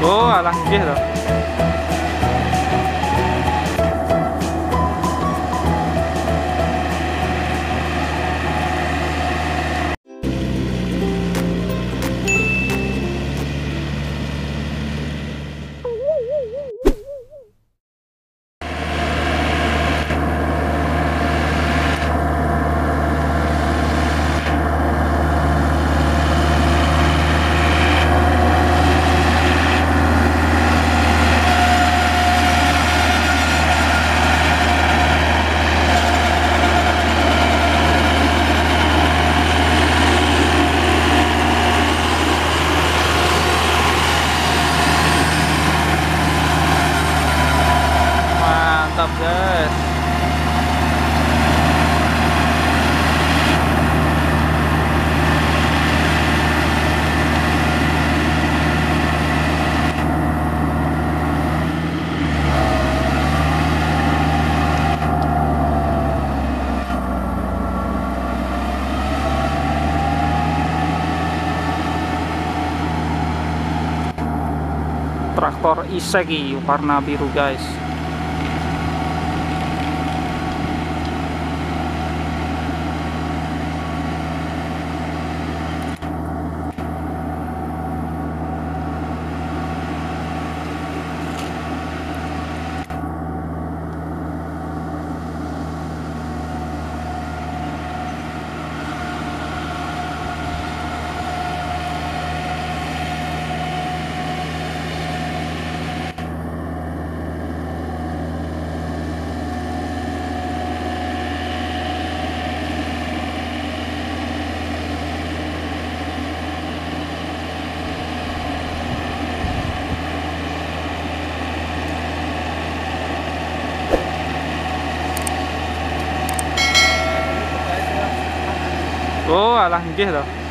Oh, 了，别了 Traktor Isegi warna biru, guys. o a las izquierdas.